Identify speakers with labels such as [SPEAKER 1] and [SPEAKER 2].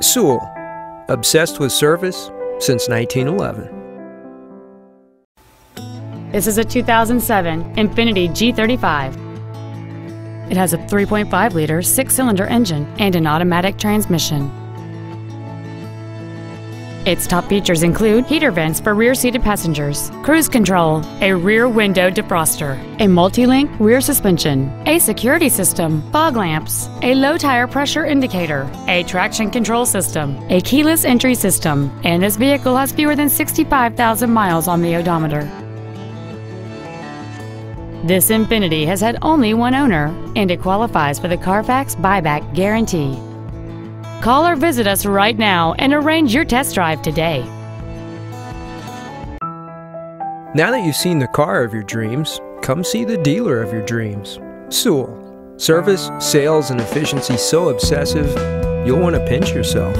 [SPEAKER 1] Sewell, obsessed with service since 1911.
[SPEAKER 2] This is a 2007 Infiniti G35. It has a 3.5 liter six cylinder engine and an automatic transmission. Its top features include heater vents for rear seated passengers, cruise control, a rear window defroster, a multi link rear suspension, a security system, fog lamps, a low tire pressure indicator, a traction control system, a keyless entry system, and this vehicle has fewer than 65,000 miles on the odometer. This Infiniti has had only one owner, and it qualifies for the Carfax buyback guarantee. Call or visit us right now and arrange your test drive today.
[SPEAKER 1] Now that you've seen the car of your dreams, come see the dealer of your dreams. Sewell. Service, sales, and efficiency so obsessive, you'll want to pinch yourself.